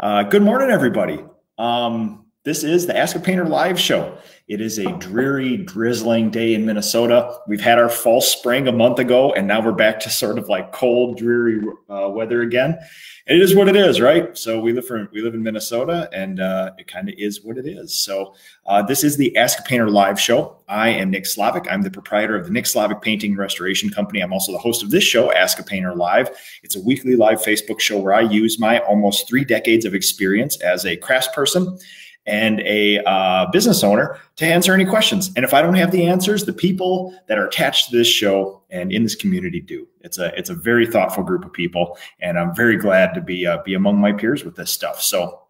Uh, good morning, everybody. Um, this is the Ask a Painter live show. It is a dreary, drizzling day in Minnesota. We've had our fall spring a month ago, and now we're back to sort of like cold, dreary uh, weather again. And it is what it is, right? So we live for we live in Minnesota, and uh, it kind of is what it is. So uh, this is the Ask a Painter live show. I am Nick Slavik. I'm the proprietor of the Nick Slavik Painting Restoration Company. I'm also the host of this show, Ask a Painter Live. It's a weekly live Facebook show where I use my almost three decades of experience as a craftsperson and a uh, business owner to answer any questions. And if I don't have the answers, the people that are attached to this show and in this community do. It's a it's a very thoughtful group of people, and I'm very glad to be uh, be among my peers with this stuff. So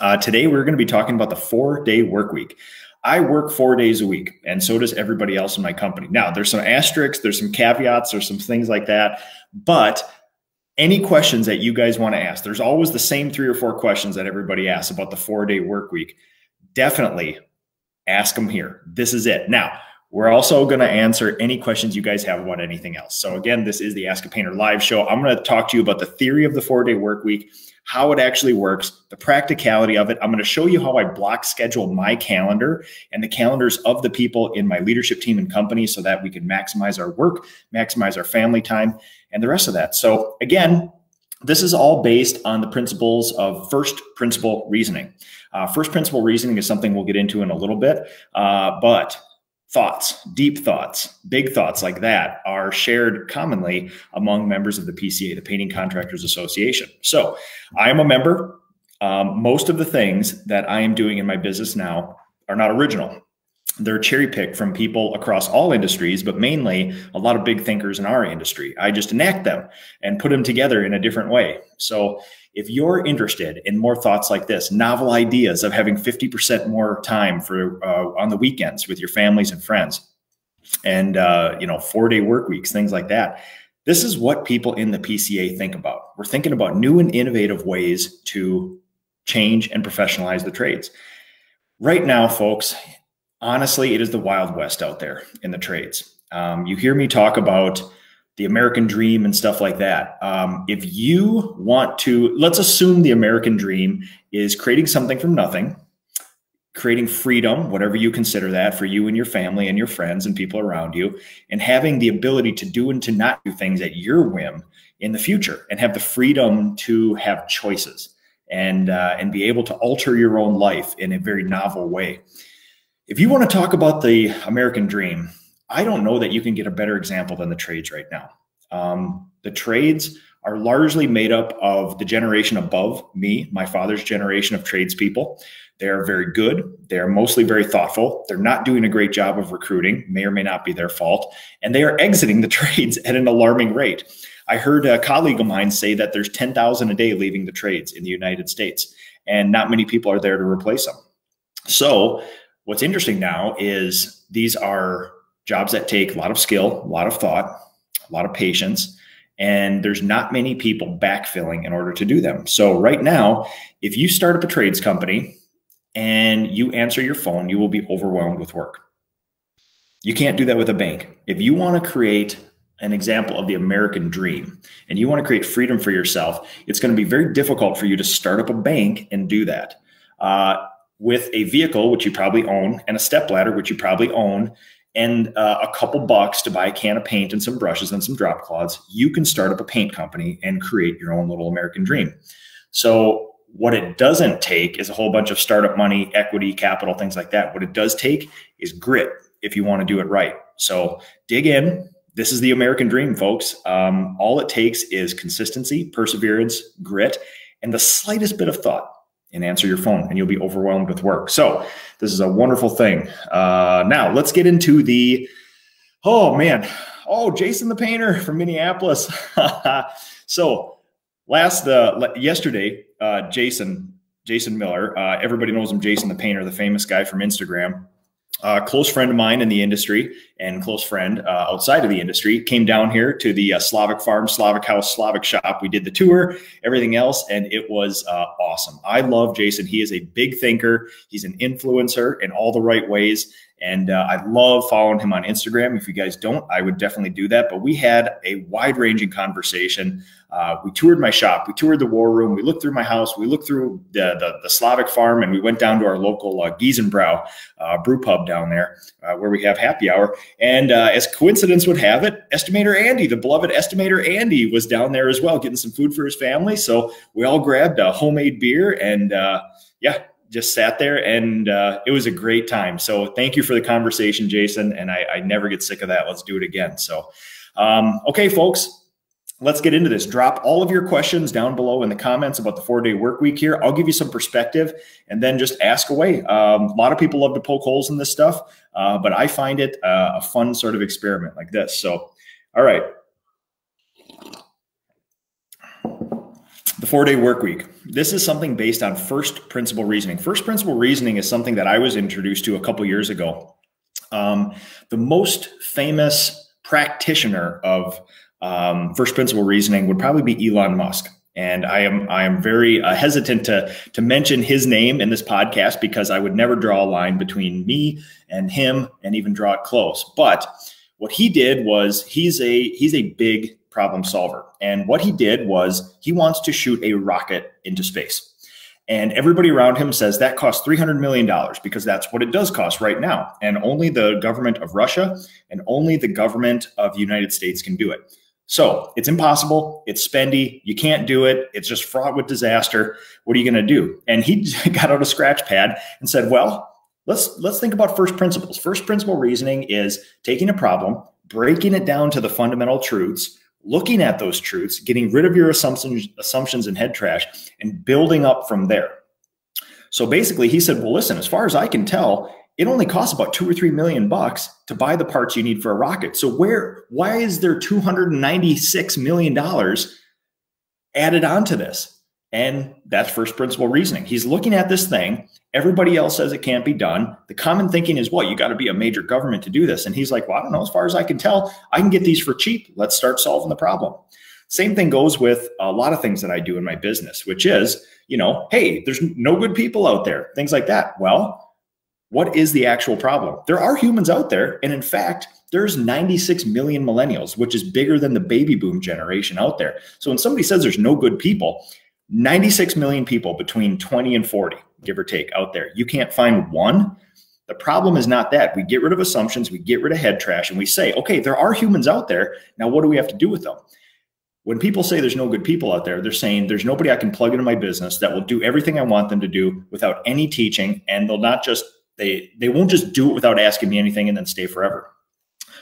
uh, today we're going to be talking about the four day work week. I work four days a week, and so does everybody else in my company. Now, there's some asterisks, there's some caveats, there's some things like that, but any questions that you guys want to ask. There's always the same three or four questions that everybody asks about the four day work week. Definitely ask them here. This is it. Now, we're also going to answer any questions you guys have about anything else. So, again, this is the Ask a Painter live show. I'm going to talk to you about the theory of the four day work week, how it actually works, the practicality of it. I'm going to show you how I block schedule my calendar and the calendars of the people in my leadership team and company so that we can maximize our work, maximize our family time, and the rest of that. So, again, this is all based on the principles of first principle reasoning. Uh, first principle reasoning is something we'll get into in a little bit, uh, but thoughts, deep thoughts, big thoughts like that are shared commonly among members of the PCA, the Painting Contractors Association. So I am a member. Um, most of the things that I am doing in my business now are not original. They're cherry picked from people across all industries, but mainly a lot of big thinkers in our industry. I just enact them and put them together in a different way. So if you're interested in more thoughts like this, novel ideas of having 50% more time for uh, on the weekends with your families and friends, and uh, you know, four day work weeks, things like that. This is what people in the PCA think about. We're thinking about new and innovative ways to change and professionalize the trades. Right now, folks, honestly, it is the Wild West out there in the trades. Um, you hear me talk about the American dream and stuff like that. Um, if you want to, let's assume the American dream is creating something from nothing, creating freedom, whatever you consider that for you and your family and your friends and people around you, and having the ability to do and to not do things at your whim in the future and have the freedom to have choices and uh, and be able to alter your own life in a very novel way. If you want to talk about the American dream, I don't know that you can get a better example than the trades right now. Um, the trades are largely made up of the generation above me, my father's generation of tradespeople. They are very good. They are mostly very thoughtful. They're not doing a great job of recruiting, may or may not be their fault. And they are exiting the trades at an alarming rate. I heard a colleague of mine say that there's 10,000 a day leaving the trades in the United States, and not many people are there to replace them. So, what's interesting now is these are jobs that take a lot of skill, a lot of thought, a lot of patience, and there's not many people backfilling in order to do them. So right now, if you start up a trades company and you answer your phone, you will be overwhelmed with work. You can't do that with a bank. If you want to create an example of the American dream and you want to create freedom for yourself, it's going to be very difficult for you to start up a bank and do that. Uh, with a vehicle, which you probably own, and a step ladder, which you probably own, and uh, a couple bucks to buy a can of paint and some brushes and some drop cloths, you can start up a paint company and create your own little American dream. So, what it doesn't take is a whole bunch of startup money, equity, capital, things like that. What it does take is grit if you want to do it right. So, dig in. This is the American dream, folks. Um, all it takes is consistency, perseverance, grit, and the slightest bit of thought and answer your phone and you'll be overwhelmed with work. So this is a wonderful thing. Uh, now let's get into the, oh man. Oh, Jason the painter from Minneapolis. so last, uh, yesterday, uh, Jason, Jason Miller, uh, everybody knows him, Jason the painter, the famous guy from Instagram a close friend of mine in the industry and close friend uh, outside of the industry came down here to the uh, Slavik farm, Slavik house, Slavik shop. We did the tour, everything else, and it was uh, awesome. I love Jason. He is a big thinker. He's an influencer in all the right ways. And uh, I love following him on Instagram. If you guys don't, I would definitely do that. But we had a wide ranging conversation. Uh, we toured my shop, we toured the war room, we looked through my house, we looked through the, the, the Slavik farm, and we went down to our local uh, Giesenbrau uh, brew pub down there uh, where we have happy hour. And uh, as coincidence would have it, estimator Andy, the beloved estimator Andy, was down there as well, getting some food for his family. So we all grabbed a homemade beer and uh, yeah, just sat there and uh, it was a great time. So thank you for the conversation, Jason. And I, I never get sick of that. Let's do it again. So, um, okay, folks, let's get into this. Drop all of your questions down below in the comments about the four day work week here. I'll give you some perspective and then just ask away. Um, a lot of people love to poke holes in this stuff, uh, but I find it uh, a fun sort of experiment like this. So, all right. The four day work week. This is something based on first principle reasoning. First principle reasoning is something that I was introduced to a couple years ago. Um, the most famous practitioner of um, first principle reasoning would probably be Elon Musk. And I am I am very uh, hesitant to to mention his name in this podcast because I would never draw a line between me and him and even draw it close. But what he did was he's a he's a big problem solver. And what he did was he wants to shoot a rocket into space. And everybody around him says that costs $300 million because that's what it does cost right now. And only the government of Russia and only the government of the United States can do it. So it's impossible. It's spendy. You can't do it. It's just fraught with disaster. What are you going to do? And he got out a scratch pad and said, well, let's let's think about first principles. First principle reasoning is taking a problem, breaking it down to the fundamental truths, looking at those truths, getting rid of your assumptions, assumptions and head trash, and building up from there. So basically, he said, "Well, listen. As far as I can tell, it only costs about two or three million bucks to buy the parts you need for a rocket. So where? Why is there two hundred ninety-six million dollars added onto this?" And that's first principle reasoning. He's looking at this thing. Everybody else says it can't be done. The common thinking is, well, you got to be a major government to do this. And he's like, well, I don't know. As far as I can tell, I can get these for cheap. Let's start solving the problem. Same thing goes with a lot of things that I do in my business, which is, you know, hey, there's no good people out there, things like that. Well, what is the actual problem? There are humans out there. And in fact, there's 96 million millennials, which is bigger than the baby boom generation out there. So when somebody says there's no good people, 96 million people between 20 and 40, give or take, out there. You can't find one. The problem is not that. We get rid of assumptions, we get rid of head trash, and we say, okay, there are humans out there. Now, what do we have to do with them? When people say there's no good people out there, they're saying there's nobody I can plug into my business that will do everything I want them to do without any teaching, and they'll not just they they won't just do it without asking me anything and then stay forever.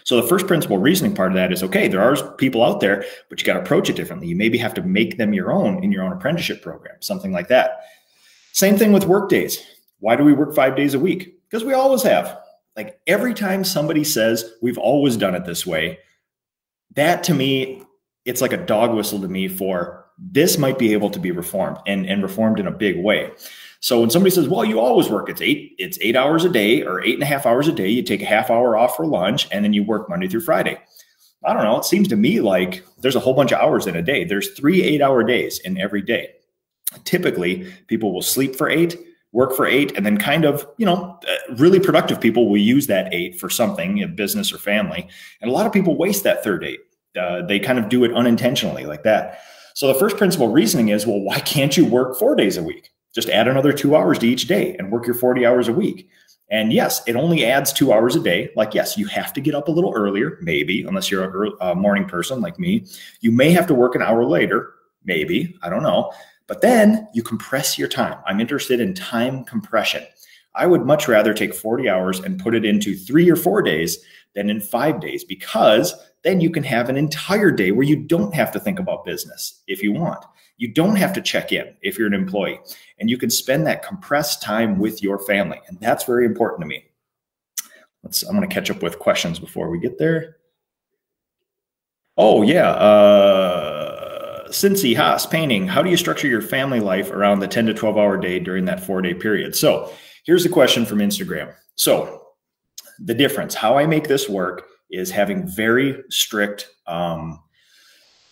So the first principle reasoning part of that is okay, there are people out there, but you got to approach it differently. You maybe have to make them your own in your own apprenticeship program, something like that. Same thing with work days. Why do we work five days a week? Because we always have. Like every time somebody says we've always done it this way, that to me, it's like a dog whistle to me for this might be able to be reformed and, and reformed in a big way. So when somebody says, "Well, you always work," it's eight it's eight hours a day or eight and a half hours a day. You take a half hour off for lunch, and then you work Monday through Friday. I don't know. It seems to me like there's a whole bunch of hours in a day. There's three eight hour days in every day. Typically, people will sleep for eight, work for eight, and then kind of, you know, uh, really productive people will use that eight for something, in business or family. And a lot of people waste that third eight. Uh, they kind of do it unintentionally like that. So the first principle reasoning is, well, why can't you work four days a week? Just add another two hours to each day and work your 40 hours a week. And yes, it only adds two hours a day. Like, yes, you have to get up a little earlier, maybe, unless you're a, morning person like me. You may have to work an hour later, maybe, I don't know. But then you compress your time. I'm interested in time compression. I would much rather take 40 hours and put it into three or four days than in five days because then you can have an entire day where you don't have to think about business if you want. You don't have to check in if you're an employee, and you can spend that compressed time with your family. And that's very important to me. Let's, I'm going to catch up with questions before we get there. Oh, yeah. Uh, Cincy Haas painting. How do you structure your family life around the 10 to 12 hour day during that four day period? So here's a question from Instagram. So the difference, how I make this work is having very strict um,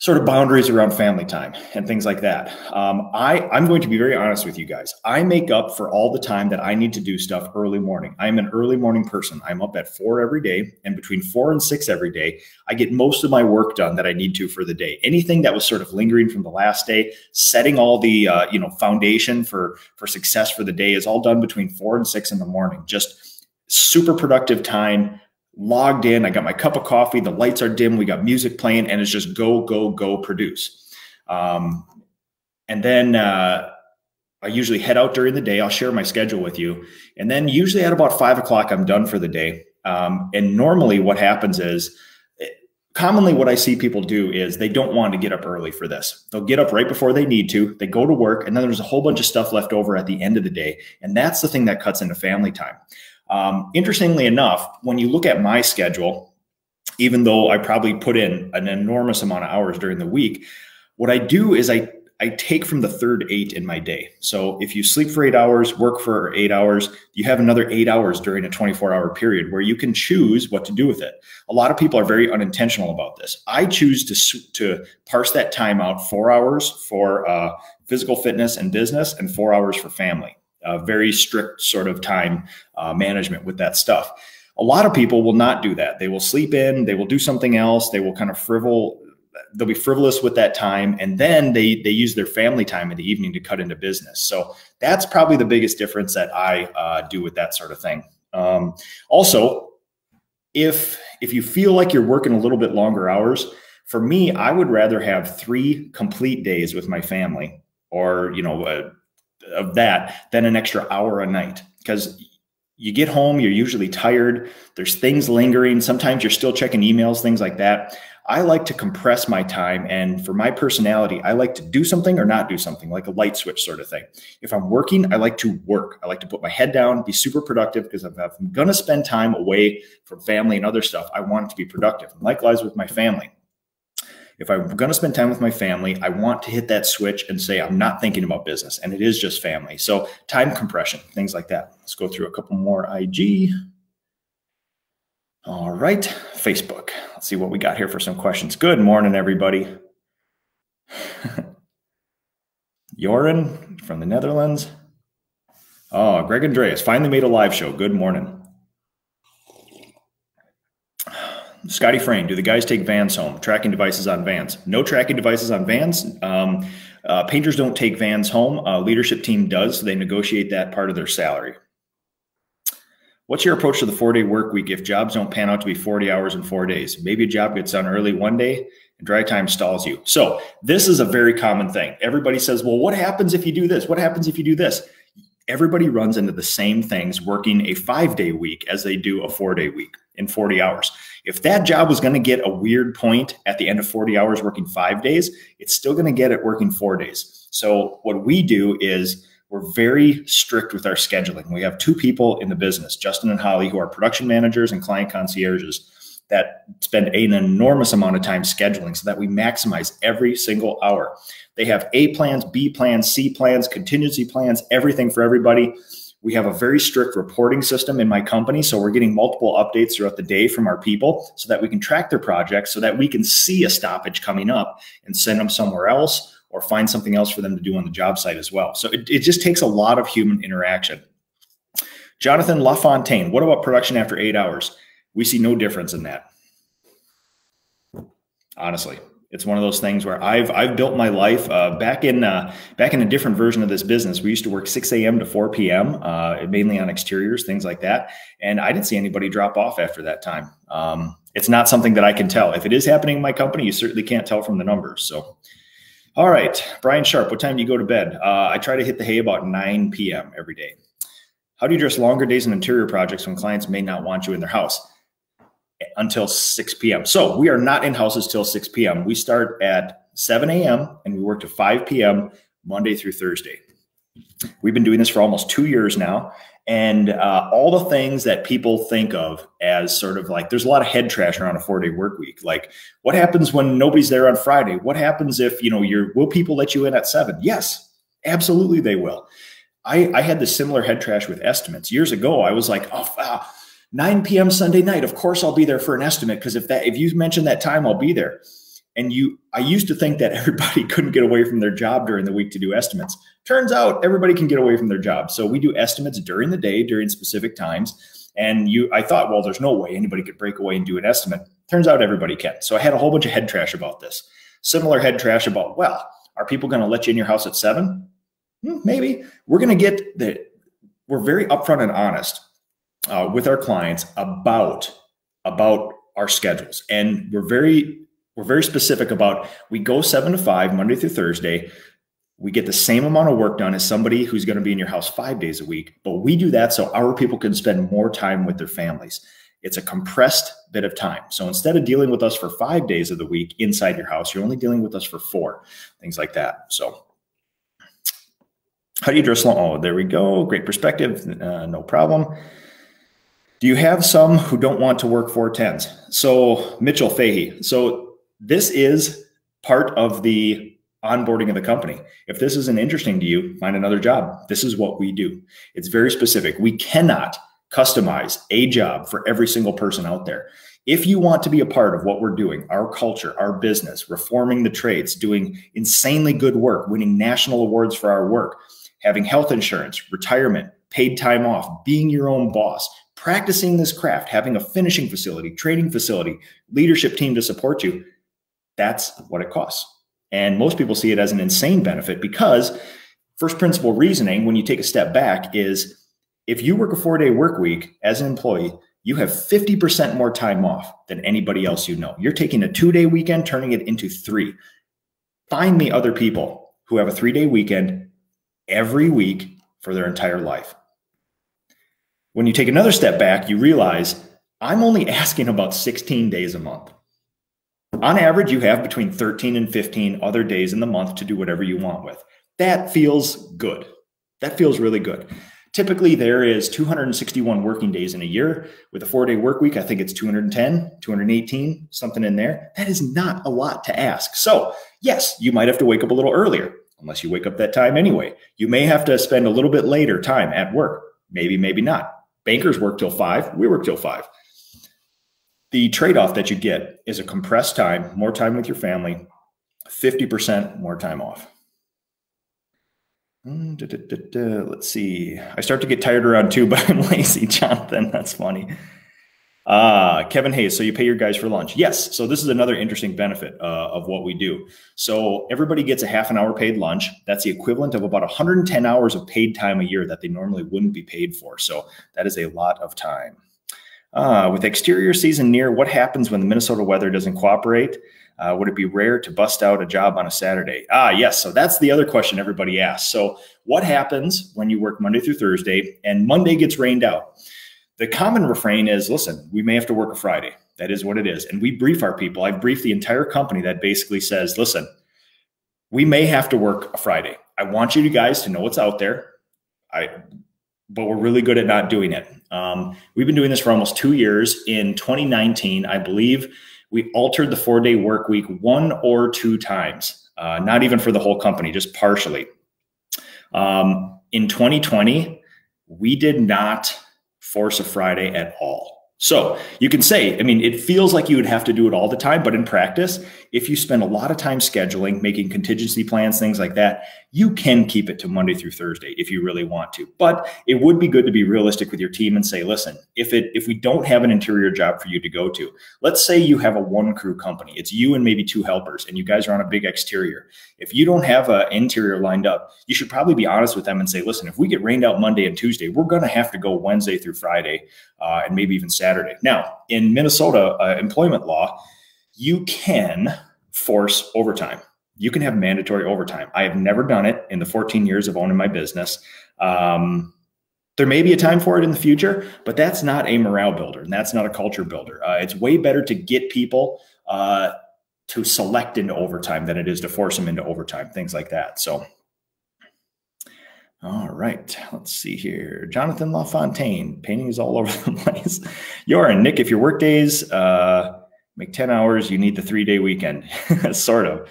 sort of boundaries around family time and things like that. Um, I, I'm going to be very honest with you guys. I make up for all the time that I need to do stuff early morning. I'm an early morning person. I'm up at four every day, and between four and six every day, I get most of my work done that I need to for the day. Anything that was sort of lingering from the last day, setting all the uh, you know foundation for for success for the day is all done between four and six in the morning. Just super productive time logged in. I got my cup of coffee. The lights are dim. We got music playing, and it's just go, go, go produce. Um, and then uh, I usually head out during the day. I'll share my schedule with you. And then usually at about five o'clock, I'm done for the day. Um, and normally what happens is, commonly what I see people do is they don't want to get up early for this. They'll get up right before they need to. They go to work, and then there's a whole bunch of stuff left over at the end of the day. And that's the thing that cuts into family time. Um, interestingly enough, when you look at my schedule, even though I probably put in an enormous amount of hours during the week, what I do is I I take from the third eight in my day. So if you sleep for eight hours, work for eight hours, you have another eight hours during a 24 hour period where you can choose what to do with it. A lot of people are very unintentional about this. I choose to, to parse that time out four hours for uh, physical fitness and business and four hours for family uh, very strict sort of time uh, management with that stuff. A lot of people will not do that. They will sleep in, they will do something else, they will kind of frivol, they'll be frivolous with that time, and then they they use their family time in the evening to cut into business. So that's probably the biggest difference that I uh, do with that sort of thing. Um, also, if if you feel like you're working a little bit longer hours, for me, I would rather have three complete days with my family, or you know, uh, of that than an extra hour a night because you get home, you're usually tired. There's things lingering. Sometimes you're still checking emails, things like that. I like to compress my time. And for my personality, I like to do something or not do something, like a light switch sort of thing. If I'm working, I like to work. I like to put my head down, be super productive because if I'm going to spend time away from family and other stuff, I want it to be productive. And likewise with my family if I'm going to spend time with my family, I want to hit that switch and say, I'm not thinking about business and it is just family. So, time compression, things like that. Let's go through a couple more IG. All right, Facebook. Let's see what we got here for some questions. Good morning, everybody. Joran from the Netherlands. Oh, Greg Andreas finally made a live show. Good morning. Scotty Frame, do the guys take vans home? Tracking devices on vans? No tracking devices on vans. Um, uh, painters don't take vans home. Uh, leadership team does. So they negotiate that part of their salary. What's your approach to the four day work week if jobs don't pan out to be 40 hours in four days? Maybe a job gets done early one day and dry time stalls you. So, this is a very common thing. Everybody says, well, what happens if you do this? What happens if you do this? Everybody runs into the same things working a five day week as they do a four day week in 40 hours. If that job was going to get a weird point at the end of 40 hours working five days, it's still going to get it working four days. So what we do is we're very strict with our scheduling. We have two people in the business, Justin and Holly, who are production managers and client concierges that spend an enormous amount of time scheduling so that we maximize every single hour. They have A plans, B plans, C plans, contingency plans, everything for everybody. We have a very strict reporting system in my company. So we're getting multiple updates throughout the day from our people so that we can track their projects so that we can see a stoppage coming up and send them somewhere else or find something else for them to do on the job site as well. So it, it just takes a lot of human interaction. Jonathan LaFontaine, what about production after eight hours? We see no difference in that. Honestly it's one of those things where I've I've built my life uh, back in uh, back in a different version of this business. We used to work 6 a.m. to 4 p.m. Uh, mainly on exteriors, things like that, and I didn't see anybody drop off after that time. Um, it's not something that I can tell. If it is happening in my company, you certainly can't tell from the numbers. So, all right, Brian Sharp, what time do you go to bed? Uh, I try to hit the hay about 9 p.m. every day. How do you address longer days in interior projects when clients may not want you in their house? Until 6 p.m. So we are not in houses till 6 p.m. We start at 7 a.m. and we work to 5 p.m. Monday through Thursday. We've been doing this for almost two years now. And uh, all the things that people think of as sort of like, there's a lot of head trash around a four day work week. Like, what happens when nobody's there on Friday? What happens if, you know, you're, will people let you in at seven? Yes, absolutely they will. I, I had the similar head trash with estimates years ago. I was like, oh, uh, 9 p.m. Sunday night. Of course, I'll be there for an estimate because if that if you mention that time, I'll be there. And you, I used to think that everybody couldn't get away from their job during the week to do estimates. Turns out everybody can get away from their job. So we do estimates during the day, during specific times. And you, I thought, well, there's no way anybody could break away and do an estimate. Turns out everybody can. So I had a whole bunch of head trash about this. Similar head trash about, well, are people going to let you in your house at seven? Hmm, maybe. We're going to get the, we're very upfront and honest uh, with our clients about about our schedules, and we're very we're very specific about we go seven to five Monday through Thursday. We get the same amount of work done as somebody who's going to be in your house five days a week, but we do that so our people can spend more time with their families. It's a compressed bit of time. So instead of dealing with us for five days of the week inside your house, you're only dealing with us for four, things like that. So how do you dress? Oh, there we go. Great perspective. Uh, no problem. Do you have some who don't want to work four tens? So Mitchell Fahey. So this is part of the onboarding of the company. If this isn't interesting to you, find another job. This is what we do. It's very specific. We cannot customize a job for every single person out there. If you want to be a part of what we're doing, our culture, our business, reforming the trades, doing insanely good work, winning national awards for our work, having health insurance, retirement, paid time off, being your own boss, practicing this craft, having a finishing facility, training facility, leadership team to support you, that's what it costs. And most people see it as an insane benefit because first principle reasoning, when you take a step back, is if you work a four day work week as an employee, you have 50% more time off than anybody else you know. You're taking a two day weekend, turning it into three. Find me other people who have a three day weekend every week for their entire life. When you take another step back, you realize I'm only asking about 16 days a month. On average, you have between 13 and 15 other days in the month to do whatever you want with. That feels good. That feels really good. Typically, there is 261 working days in a year. With a four day work week, I think it's 210, 218, something in there. That is not a lot to ask. So, yes, you might have to wake up a little earlier unless you wake up that time anyway. You may have to spend a little bit later time at work. Maybe, maybe not. Bankers work till five. We work till five. The trade off that you get is a compressed time, more time with your family, 50% more time off. Da, da, da, Let's see. I start to get tired around two, but I'm lazy, Jonathan. That's funny. Uh, Kevin Hayes, so you pay your guys for lunch. Yes. So this is another interesting benefit uh, of what we do. So everybody gets a half an hour paid lunch. That's the equivalent of about 110 hours of paid time a year that they normally wouldn't be paid for. So that is a lot of time. Uh, with exterior season near, what happens when the Minnesota weather doesn't cooperate? Uh, would it be rare to bust out a job on a Saturday? Ah, yes. So that's the other question everybody asks. So, what happens when you work Monday through Thursday and Monday gets rained out? The common refrain is listen, we may have to work a Friday. That is what it is. And we brief our people. I've briefed the entire company that basically says, listen, we may have to work a Friday. I want you guys to know what's out there. I, but we're really good at not doing it. Um, we've been doing this for almost two years. In 2019, I believe we altered the four day work week one or two times, uh, not even for the whole company, just partially. Um, in 2020, we did not force a Friday at all. So you can say, I mean, it feels like you would have to do it all the time, but in practice, if you spend a lot of time scheduling, making contingency plans, things like that, you can keep it to Monday through Thursday if you really want to. But it would be good to be realistic with your team and say, listen, if it if we don't have an interior job for you to go to, let's say you have a one crew company, it's you and maybe two helpers, and you guys are on a big exterior. If you don't have an interior lined up, you should probably be honest with them and say, listen, if we get rained out Monday and Tuesday, we're going to have to go Wednesday through Friday uh, and maybe even Saturday. Now, in Minnesota uh, employment law, you can force overtime. You can have mandatory overtime. I have never done it in the 14 years of owning my business. Um, there may be a time for it in the future, but that's not a morale builder and that's not a culture builder. Uh, it's way better to get people uh, to select into overtime than it is to force them into overtime, things like that. So, all right, let's see here. Jonathan LaFontaine, painting is all over the place. You're Nick, if your work days uh, make 10 hours, you need the three day weekend, sort of.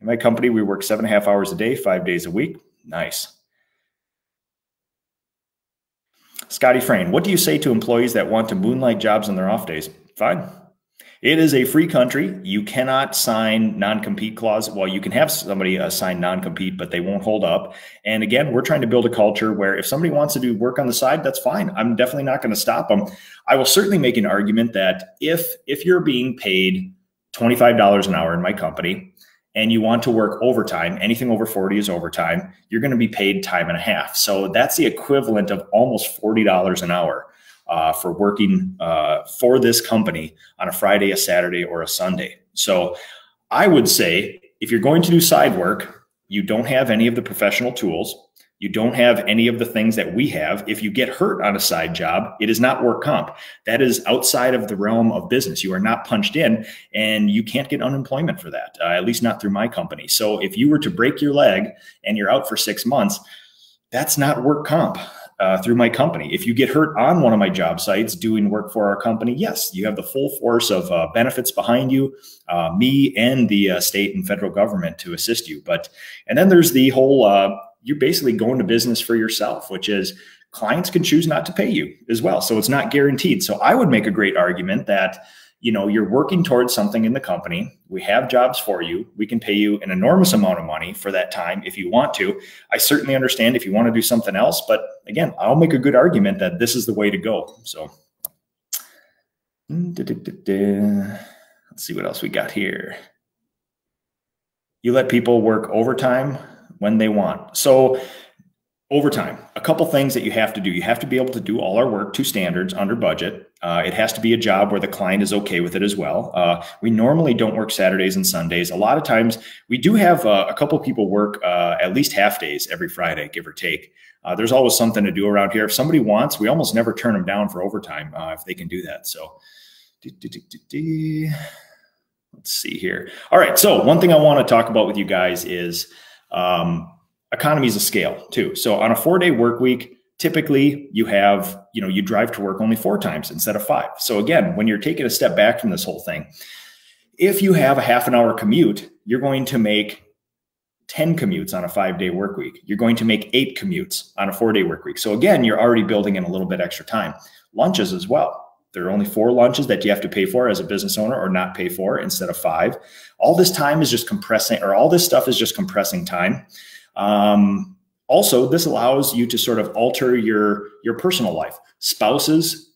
In my company, we work seven and a half hours a day, five days a week. Nice. Scotty Frayne, what do you say to employees that want to moonlight jobs on their off days? Fine. It is a free country. You cannot sign non-compete clause. Well, you can have somebody uh, sign non-compete, but they won't hold up. And again, we're trying to build a culture where if somebody wants to do work on the side, that's fine. I'm definitely not going to stop them. I will certainly make an argument that if if you're being paid $25 an hour in my company and you want to work overtime, anything over 40 is overtime, you're going to be paid time and a half. So that's the equivalent of almost $40 an hour uh, for working uh, for this company on a Friday, a Saturday, or a Sunday. So I would say if you're going to do side work, you don't have any of the professional tools. You don't have any of the things that we have. If you get hurt on a side job, it is not work comp. That is outside of the realm of business. You are not punched in and you can't get unemployment for that, uh, at least not through my company. So if you were to break your leg and you're out for six months, that's not work comp uh, through my company. If you get hurt on one of my job sites doing work for our company, yes, you have the full force of uh, benefits behind you, uh, me and the uh, state and federal government to assist you. But and then there's the whole uh, you're basically going to business for yourself, which is clients can choose not to pay you as well. So it's not guaranteed. So I would make a great argument that you know you're working towards something in the company. We have jobs for you. We can pay you an enormous amount of money for that time if you want to. I certainly understand if you want to do something else but again i'll make a good argument that this is the way to go. So let's see what else we got here. You let people work overtime when they want. So overtime a couple things that you have to do. You have to be able to do all our work to standards under budget uh, it has to be a job where the client is okay with it as well. Uh, we normally don't work saturdays and sundays. A lot of times we do have uh, a couple people work uh, at least half days every friday give or take. Uh, there's always something to do around here. If somebody wants we almost never turn them down for overtime uh, if they can do that. So let's see here. All right. So one thing i want to talk about with you guys is um, economies of scale too. So on a four day work week, typically you have, you know, you drive to work only four times instead of five. So again, when you're taking a step back from this whole thing, if you have a half an hour commute, you're going to make 10 commutes on a five day work week. You're going to make eight commutes on a four day work week. So again, you're already building in a little bit extra time. Lunches as well. There are only four lunches that you have to pay for as a business owner or not pay for instead of five. All this time is just compressing, or all this stuff is just compressing time. Um, also, this allows you to sort of alter your your personal life. Spouses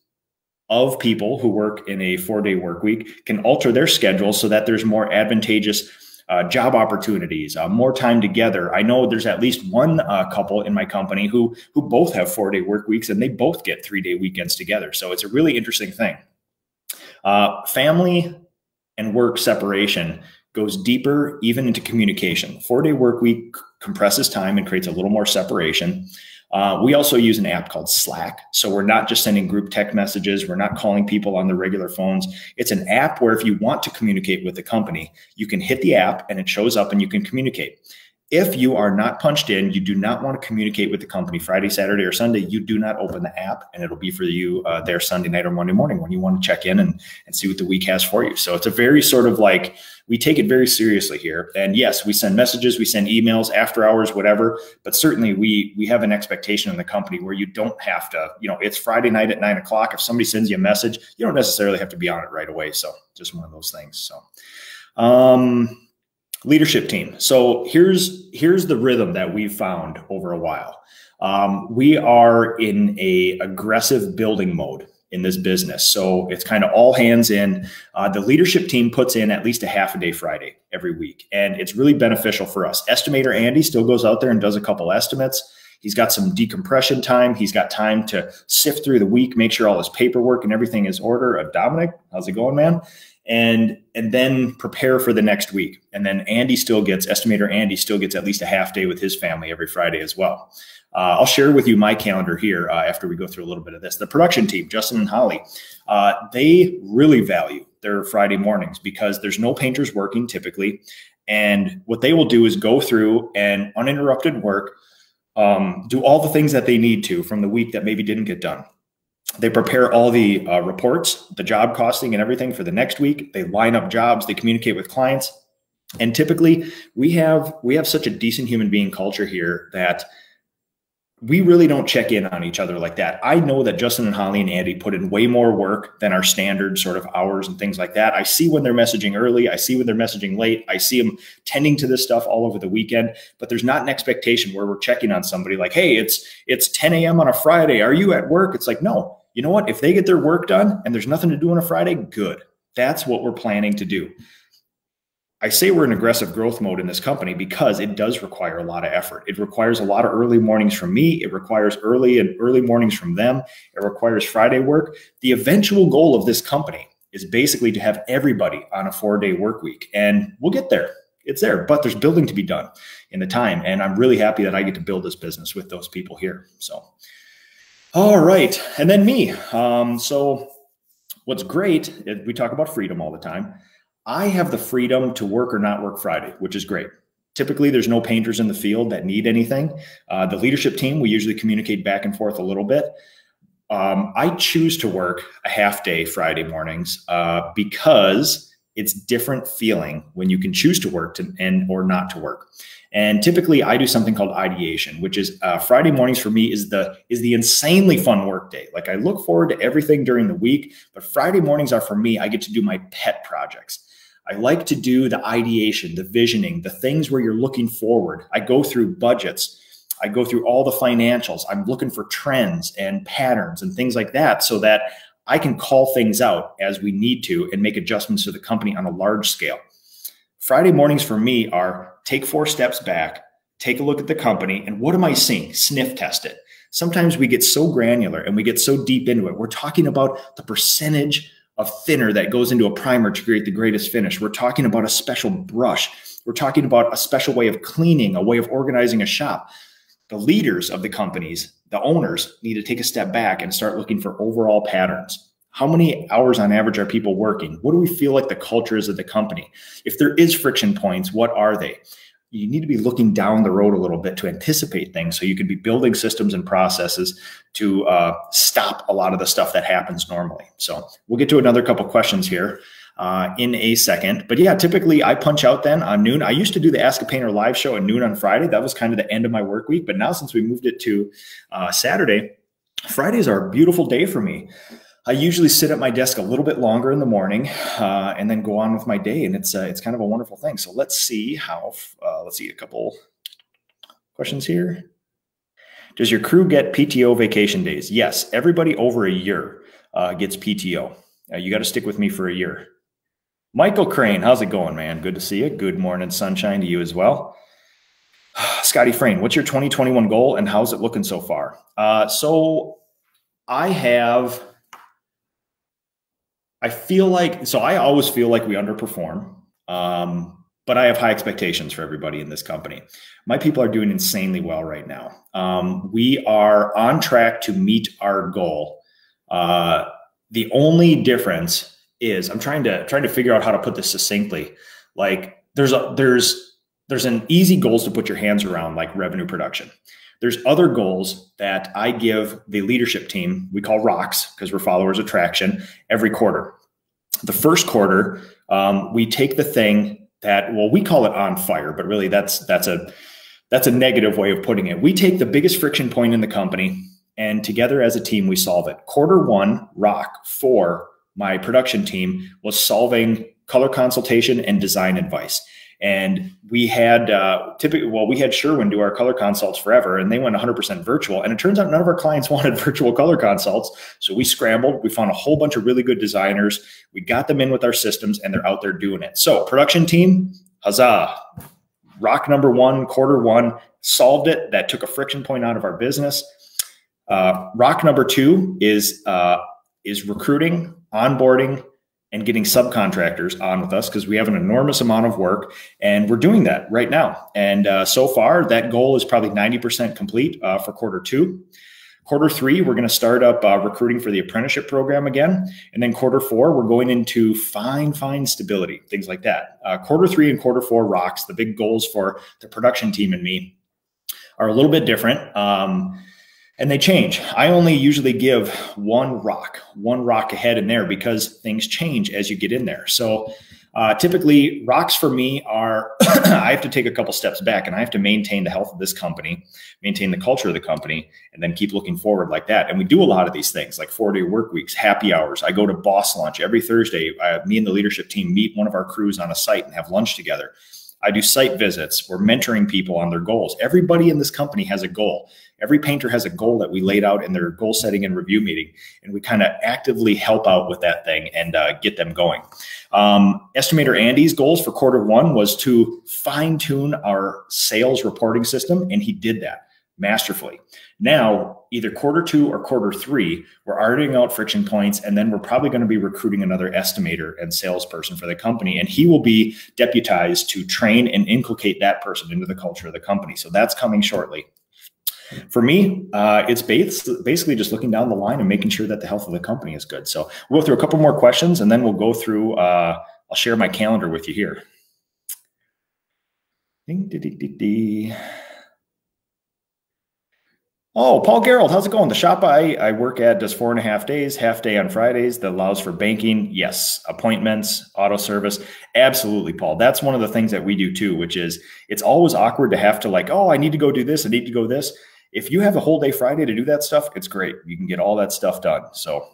of people who work in a four day work week can alter their schedule so that there's more advantageous uh, job opportunities, uh, more time together. I know there's at least one uh, couple in my company who who both have four day work weeks and they both get three day weekends together. So it's a really interesting thing. Uh, family and work separation goes deeper even into communication. Four day work week compresses time and creates a little more separation. Uh, we also use an app called Slack. So we're not just sending group text messages. We're not calling people on their regular phones. It's an app where if you want to communicate with the company, you can hit the app and it shows up and you can communicate. If you are not punched in, you do not want to communicate with the company Friday, Saturday, or Sunday, you do not open the app and it'll be for you uh, there Sunday night or Monday morning when you want to check in and, and see what the week has for you. So it's a very sort of like, we take it very seriously here. And yes, we send messages, we send emails, after hours, whatever. But certainly we we have an expectation in the company where you don't have to, you know, it's Friday night at nine o'clock. If somebody sends you a message, you don't necessarily have to be on it right away. So just one of those things. So um leadership team. So here's here's the rhythm that we've found over a while. Um, we are in a aggressive building mode in this business, so it's kind of all hands in. Uh, the leadership team puts in at least a half a day Friday every week, and it's really beneficial for us. Estimator Andy still goes out there and does a couple estimates. He's got some decompression time. He's got time to sift through the week, make sure all his paperwork and everything is order. Uh, Dominic, how's it going, man? And and then prepare for the next week. And then Andy still gets estimator Andy still gets at least a half day with his family every Friday as well. Uh, I'll share with you my calendar here uh, after we go through a little bit of this. The production team, Justin and Holly, uh, they really value their Friday mornings because there's no painters working typically. And what they will do is go through and uninterrupted work, um, do all the things that they need to from the week that maybe didn't get done. They prepare all the uh, reports, the job costing, and everything for the next week. They line up jobs. They communicate with clients, and typically we have we have such a decent human being culture here that we really don't check in on each other like that. I know that Justin and Holly and Andy put in way more work than our standard sort of hours and things like that. I see when they're messaging early, I see when they're messaging late, I see them tending to this stuff all over the weekend, but there's not an expectation where we're checking on somebody like, "Hey, it's it's 10 a.m. on a Friday. Are you at work?" It's like, "No. You know what? If they get their work done and there's nothing to do on a Friday, good. That's what we're planning to do. I say we're in aggressive growth mode in this company because it does require a lot of effort. It requires a lot of early mornings from me. It requires early and early mornings from them. It requires Friday work. The eventual goal of this company is basically to have everybody on a four day work week. And we'll get there. It's there, but there's building to be done in the time. And I'm really happy that I get to build this business with those people here. So, all right. And then me. Um, so, what's great, we talk about freedom all the time I have the freedom to work or not work Friday, which is great. Typically, there's no painters in the field that need anything. Uh, the leadership team, we usually communicate back and forth a little bit. Um, I choose to work a half day Friday mornings uh, because it's different feeling when you can choose to work to, and or not to work. And typically, I do something called ideation, which is uh, Friday mornings for me is the is the insanely fun work day. Like I look forward to everything during the week, but Friday mornings are for me. I get to do my pet projects. I like to do the ideation, the visioning, the things where you're looking forward. I go through budgets. I go through all the financials. I'm looking for trends and patterns and things like that so that I can call things out as we need to and make adjustments to the company on a large scale. Friday mornings for me are take four steps back, take a look at the company, and what am I seeing? Sniff test it. Sometimes we get so granular and we get so deep into it. We're talking about the percentage of thinner that goes into a primer to create the greatest finish. We're talking about a special brush. We're talking about a special way of cleaning, a way of organizing a shop. The leaders of the companies, the owners, need to take a step back and start looking for overall patterns. How many hours on average are people working? What do we feel like the culture is of the company? If there is friction points, what are they? you need to be looking down the road a little bit to anticipate things so you could be building systems and processes to uh, stop a lot of the stuff that happens normally so we'll get to another couple questions here uh, in a second but yeah typically i punch out then on noon i used to do the ask a painter live show at noon on friday that was kind of the end of my work week but now since we moved it to uh, saturday fridays are a beautiful day for me I usually sit at my desk a little bit longer in the morning uh, and then go on with my day, and it's uh, it's kind of a wonderful thing. So let's see how. Uh, let's see a couple questions here. Does your crew get PTO vacation days? Yes, everybody over a year uh, gets PTO. Uh, you got to stick with me for a year. Michael Crane, how's it going, man? Good to see you. Good morning, sunshine to you as well. Scotty Frame, what's your 2021 goal and how's it looking so far? Uh, so I have I feel like so I always feel like we underperform. Um, but I have high expectations for everybody in this company. My people are doing insanely well right now. Um, we are on track to meet our goal. Uh, the only difference is I'm trying to trying to figure out how to put this succinctly. Like there's a there's there's an easy goals to put your hands around, like revenue production. There's other goals that I give the leadership team, we call rocks because we're followers of traction, every quarter. The first quarter, um, we take the thing that, well, we call it on fire, but really that's that's a that's a negative way of putting it. We take the biggest friction point in the company and together as a team we solve it. Quarter one, rock for my production team was solving color consultation and design advice. And we had uh, typically, well, we had Sherwin do our color consults forever, and they went 100% virtual. And it turns out none of our clients wanted virtual color consults. So we scrambled. We found a whole bunch of really good designers. We got them in with our systems, and they're out there doing it. So, production team, huzzah! Rock number one, quarter one, solved it. That took a friction point out of our business. Uh, rock number two is uh, is recruiting, onboarding, and getting subcontractors on with us because we have an enormous amount of work and we're doing that right now. And uh, so far, that goal is probably 90% complete uh, for quarter two. Quarter three, we're going to start up uh, recruiting for the apprenticeship program again. And then quarter four, we're going into fine, fine stability, things like that. Uh, quarter three and quarter four rocks. The big goals for the production team and me are a little bit different. Um, and they change. I only usually give one rock, one rock ahead in there because things change as you get in there. So Uh, typically, rocks for me are I have to take a couple steps back and I have to maintain the health of this company, maintain the culture of the company, and then keep looking forward like that. And we do a lot of these things like four day work weeks, happy hours. I go to boss lunch every Thursday. Uh, me and the leadership team meet one of our crews on a site and have lunch together. I do site visits. We're mentoring people on their goals. Everybody in this company has a goal. Every painter has a goal that we laid out in their goal setting and review meeting, and we kind of actively help out with that thing and uh, get them going. Um, Estimator Andy's goals for quarter one was to fine tune our sales reporting system, and he did that masterfully. Now, either quarter two or quarter three, we're ironing out friction points, and then we're probably going to be recruiting another estimator and salesperson for the company. And he will be deputized to train and inculcate that person into the culture of the company. So that's coming shortly. For me, uh, it's basically just looking down the line and making sure that the health of the company is good. So we'll go through a couple more questions and then we'll go through, uh, I'll share my calendar with you here. Ding, dee, dee, Oh, Paul Gerald, how's it going? The shop I, I work at does four and a half days, half day on Fridays that allows for banking. Yes. Appointments, auto service. Absolutely, Paul. That's one of the things that we do too, which is it's always awkward to have to like, oh, I need to go do this. I need to go this. If you have a whole day Friday to do that stuff, it's great. You can get all that stuff done. So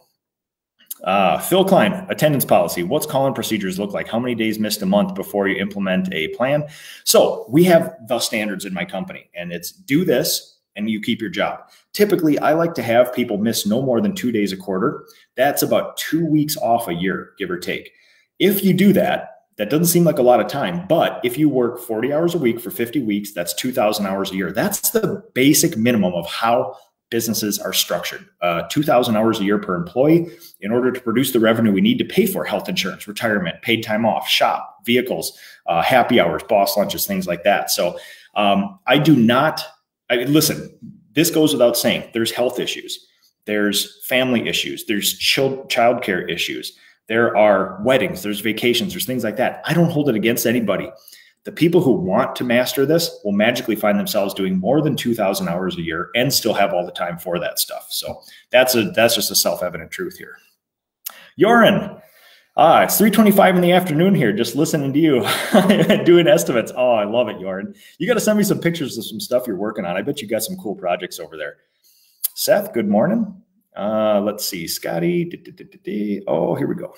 uh, Phil Klein, attendance policy. What's call-in procedures look like? How many days missed a month before you implement a plan? So we have the standards in my company, and it's do this and you keep your job. Typically, I like to have people miss no more than two days a quarter. That's about two weeks off a year, give or take. If you do that, that doesn't seem like a lot of time, but if you work 40 hours a week for 50 weeks, that's 2,000 hours a year. That's the basic minimum of how businesses are structured. Uh, 2,000 hours a year per employee in order to produce the revenue we need to pay for health insurance, retirement, paid time off, shop, vehicles, uh, happy hours, boss lunches, things like that. So um, I do not I mean, listen, this goes without saying. There's health issues, there's family issues, there's child childcare issues, there are weddings, there's vacations, there's things like that. I don't hold it against anybody. The people who want to master this will magically find themselves doing more than 2000 hours a year and still have all the time for that stuff. So that's a that's just a self-evident truth here. Yorin, Ah, it's 3:25 in the afternoon here, just listening to you doing estimates. Oh, I love it, Yarn. You got to send me some pictures of some stuff you're working on. I bet you got some cool projects over there. Seth, good morning. Uh, let's see, Scotty. Oh, here we go.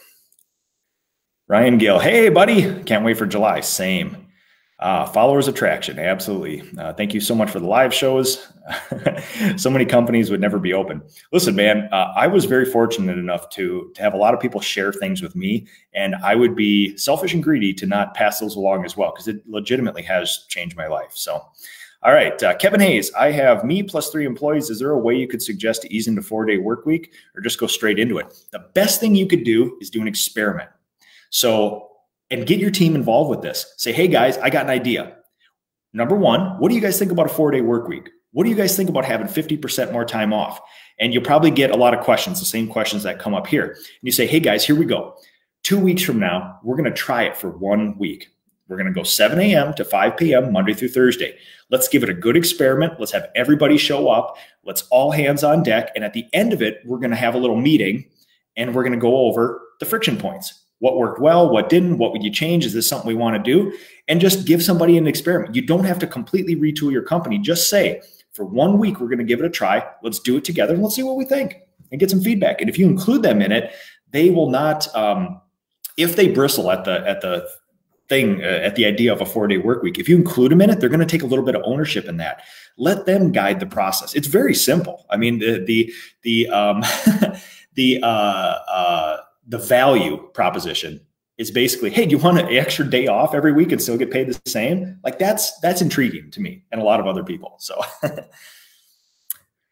Ryan Gill, hey buddy, can't wait for July. Same. Uh, followers attraction, absolutely. Uh, thank you so much for the live shows. so many companies would never be open. Listen, man, uh, I was very fortunate enough to to have a lot of people share things with me, and I would be selfish and greedy to not pass those along as well because it legitimately has changed my life. So. All right, uh, Kevin Hayes. I have me plus three employees. Is there a way you could suggest to ease into four day work week or just go straight into it? The best thing you could do is do an experiment. So and get your team involved with this. Say, hey guys, I got an idea. Number one, what do you guys think about a four day work week? What do you guys think about having 50% more time off? And you'll probably get a lot of questions, the same questions that come up here. And you say, hey guys, here we go. Two weeks from now, we're going to try it for one week. We're going to go 7 a.m. to 5 p.m. Monday through Thursday. Let's give it a good experiment. Let's have everybody show up. Let's all hands on deck. And at the end of it, we're going to have a little meeting and we're going to go over the friction points what worked well, what didn't, what would you change? Is this something we want to do? And just give somebody an experiment. You don't have to completely retool your company. Just say, for one week, we're going to give it a try. Let's do it together and let's see what we think and get some feedback. And if you include them in it, they will not, um, if they bristle at the, at the, thing uh, at the idea of a four day work week. If you include them in it, they're going to take a little bit of ownership in that. Let them guide the process. It's very simple. I mean, the the the um, the uh, uh, the value proposition is basically, hey, do you want an extra day off every week and still get paid the same? Like that's that's intriguing to me and a lot of other people. So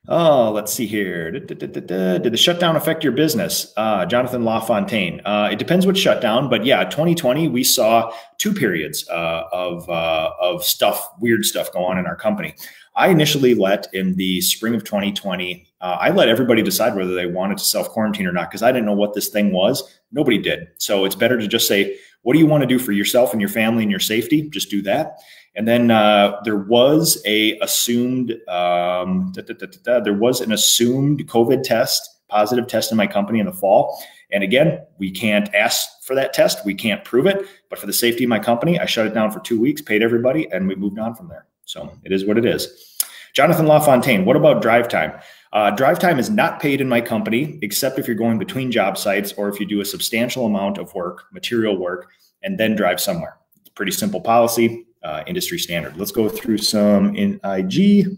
Oh, let's see here. Did the shutdown affect your business? Uh, Jonathan LaFontaine. Uh, it depends what shutdown, but yeah, 2020 we saw two periods uh, of uh, of stuff, weird stuff go on in our company. I initially let in the spring of 2020. Uh, I let everybody decide whether they wanted to self quarantine or not because I didn't know what this thing was. Nobody did. So it's better to just say, what do you want to do for yourself and your family and your safety? Just do that. And then uh, there was a assumed um, da, da, da, there was an assumed COVID test positive test in my company in the fall. And again, we can't ask for that test. We can't prove it. But for the safety of my company, I shut it down for two weeks, paid everybody, and we moved on from there. So it is what it is. Jonathan LaFontaine, what about drive time? Uh, drive time is not paid in my company, except if you're going between job sites or if you do a substantial amount of work, material work, and then drive somewhere. It's pretty simple policy, uh, industry standard. Let's go through some in IG.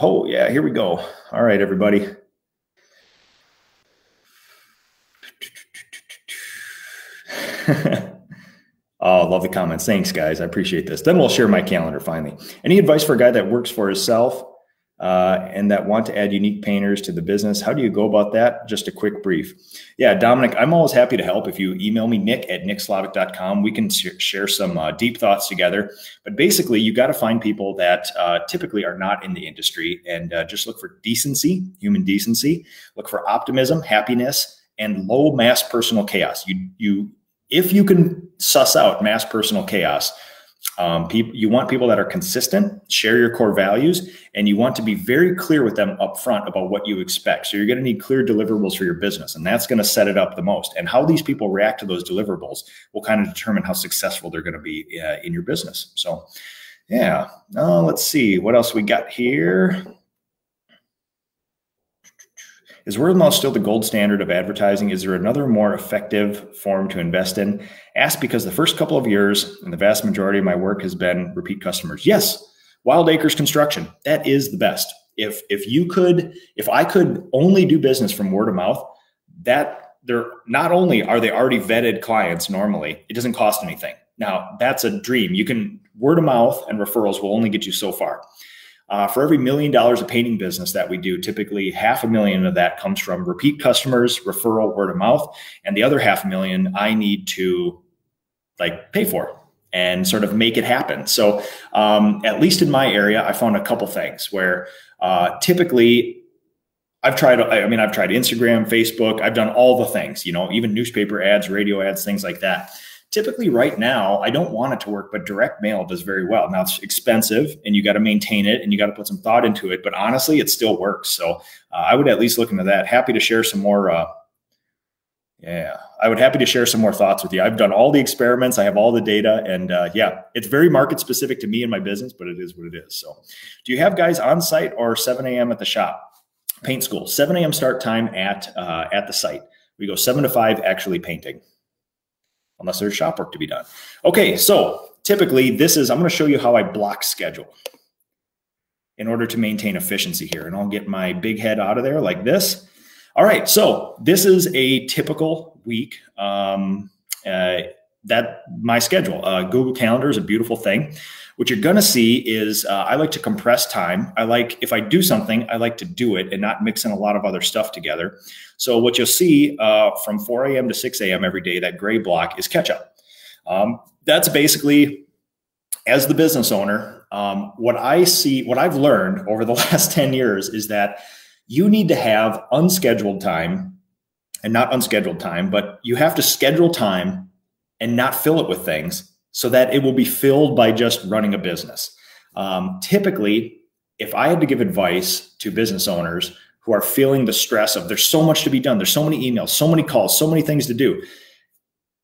Oh, yeah, here we go. All right, everybody. oh, love the comments. Thanks, guys. I appreciate this. Then we'll share my calendar finally. Any advice for a guy that works for himself uh, and that want to add unique painters to the business. How do you go about that? Just a quick brief. Yeah, Dominic, I'm always happy to help. If you email me, nick at nickslavik.com, we can share some uh, deep thoughts together. But basically, you got to find people that uh, typically are not in the industry and uh, just look for decency, human decency, look for optimism, happiness, and low mass personal chaos. You, you, if you can suss out mass personal chaos, um, people, you want people that are consistent, share your core values, and you want to be very clear with them up front about what you expect. So you're going to need clear deliverables for your business, and that's going to set it up the most. And how these people react to those deliverables will kind of determine how successful they're going to be uh, in your business. So, yeah. Uh, let's see what else we got here. Is word of mouth still the gold standard of advertising? Is there another more effective form to invest in? Ask because the first couple of years and the vast majority of my work has been repeat customers. Yes, Wild Acres Construction, that is the best. If if you could, if I could only do business from word of mouth, that they're not only are they already vetted clients normally, it doesn't cost anything. Now that's a dream. You can word of mouth and referrals will only get you so far. Uh, for every million dollars of painting business that we do, typically half a million of that comes from repeat customers, referral, word of mouth, and the other half a million I need to like pay for and sort of make it happen. So, um, at least in my area, I found a couple things where uh, typically I've tried, I mean, I've tried Instagram, Facebook, I've done all the things, you know, even newspaper ads, radio ads, things like that typically right now i don't want it to work but direct mail does very well. Now it's expensive and you got to maintain it and you got to put some thought into it but honestly it still works. So uh, i would at least look into that. Happy to share some more uh, yeah i would happy to share some more thoughts with you. I've done all the experiments. I have all the data and uh, yeah it's very market specific to me and my business but it is what it is. So do you have guys on site or 7 a.m at the shop? Paint school 7 a.m start time at uh, at the site. We go 7 to 5 actually painting unless there's shop work to be done. Okay, so typically this is, I'm gonna show you how I block schedule in order to maintain efficiency here. And I'll get my big head out of there like this. All right, so this is a typical week. Um, uh, that my schedule. Uh, Google Calendar is a beautiful thing. What you're going to see is uh, I like to compress time. I like, if I do something, I like to do it and not mix in a lot of other stuff together. So, what you'll see uh, from 4 a.m. to 6 a.m. every day, that gray block is catch up. Um, that's basically, as the business owner, um, what I see, what I've learned over the last 10 years is that you need to have unscheduled time and not unscheduled time, but you have to schedule time and not fill it with things so that it will be filled by just running a business. Um, typically, if I had to give advice to business owners who are feeling the stress of there's so much to be done, there's so many emails, so many calls, so many things to do,